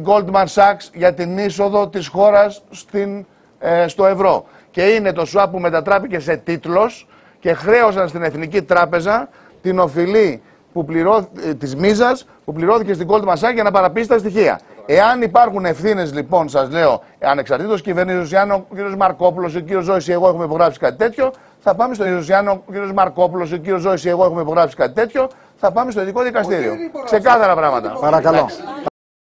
Goldman Sachs για την είσοδο της χώρας στην, ε, στο ευρώ. Και είναι το swap που μετατράπηκε σε τίτλος και χρέωσαν στην Εθνική Τράπεζα την οφειλή που πληρώ, ε, της μίζας που πληρώθηκε στην Goldman Sachs για να παραπείσει τα στοιχεία. Εάν υπάρχουν ευθύνες, λοιπόν, σας λέω, ανεξαρτήτως κυβερνήσεως, αν ο κ. Μαρκόπουλος, ο κ. Ζώης ή εγώ έχουμε υπογράψει κάτι τέτοιο, θα πάμε στο αν ο κ. Μαρκόπουλος, ο κ. Ζώης ή εγώ έχουμε υπογράψει κάτι τέτοιο, θα πάμε στο ειδικό δικαστήριο. Ξεκάθαρα πράγματα. Παρακαλώ.